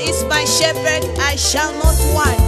Is my shepherd, I shall not want.